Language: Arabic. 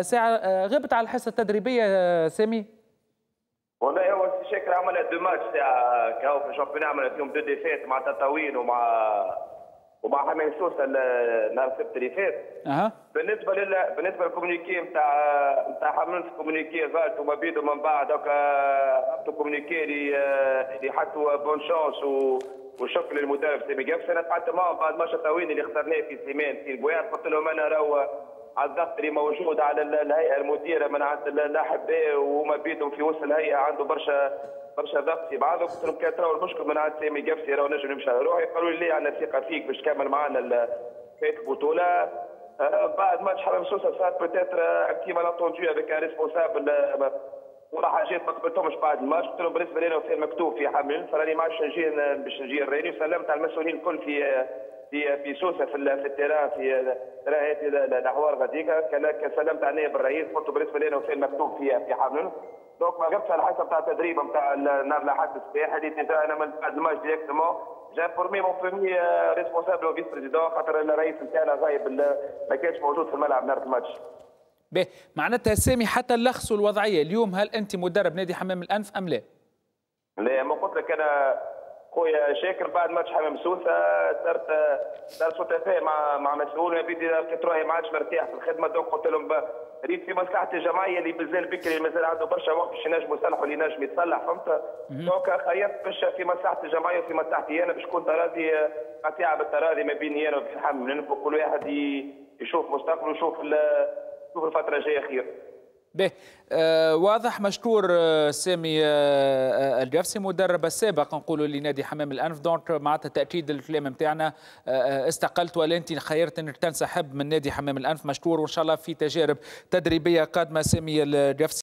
ساعة غبت على الحصة التدريبية سامي؟ والله هو شاكر عمل دو ماتش ساعة كاو في الشامبيون عملت يوم دو ديفيت مع تطاوين ومع ومع حمام سوسه نهار السبت اللي فات أها. بالنسبة لل بالنسبة للكومونيكي نتاع نتاع حملت كومونيكي غلط وما بيدو من بعد هكا هبطوا كومونيكي اللي اللي حطوا بون شانس و وشكر للمدرب سيمي جابس أنا قعدت معهم بعد ماتش طويل اللي اخترناه في سيمان في البويات. قلت لهم أنا راهو اللي موجود على الهيئة المديرة من عند الاحباء وما بيدهم في وسط الهيئة عنده برشا برشا ضغط في بعضهم قلت لهم كان تراو المشكل من عند سامي جابسي راهو نجم نمشي روحي قالوا لي عندنا ثقة فيك باش تكمل معنا في البطوله بعد ماتش حرم سوسة صارت بتاتر كيما لاتوندو ان ريسبونسابل ولا حاجات ما قبلتهمش بعد الماتش. قلت لهم بالنسبة لنا وفي مكتوب في حمل فراني ما عادش نجي باش نجي الريني وسلمت على المسؤولين الكل في في في سوسة في في ال terrain في هذه الاحوار غاديك. سلمت على نائب الرئيس قلت بالنسبة لنا وفي مكتوب في في حمل donc ما غبتش على حسب تاع التدريب نتاع نهار الأحد الصباح. اللي أنا من بعد الماتش directement j'ai informé mon premier responsable و vice-président خاطر الرئيس نتاعنا غايب ما كانش موجود في الملعب نهار الماتش. به. معناتها سامي حتى لخصوا الوضعيه اليوم هل أنت مدرب نادي حمام الأنف أم لا؟ لا ما قلت لك أنا خويا شاكر بعد ماتش حمام سوسة صرت صار سوء تفاهم مع مع مسؤول بدي لقيت روحي ما عادش مرتاح في الخدمة. donc قلت لهم ريت في مصلحة الجمعية اللي مازال بكري مازال عنده برشا وقت باش ينجموا يصلحوا اللي ينجم يتصلح فهمت؟ donc خيرت باش في مصلحة الجمعية وفي مصلحتي أنا باش تكون تراضي قطيعة بالتراضي ما بيني أنا وبين حمام. كل واحد يشوف مستقبله ويشوف شوف الفترة الجاية خير. به آه واضح مشكور آه سامي آه الجفسي مدرب السابق. نقولوا لنادي حمام الأنف دونك معناتها تأكيد الكلام نتاعنا آه استقلت ولا انت خيرت أنك تنسحب من نادي حمام الأنف مشكور وإن شاء الله في تجارب تدريبية قادمة سامي الجفسي